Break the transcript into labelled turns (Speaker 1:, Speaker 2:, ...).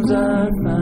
Speaker 1: arms are fine.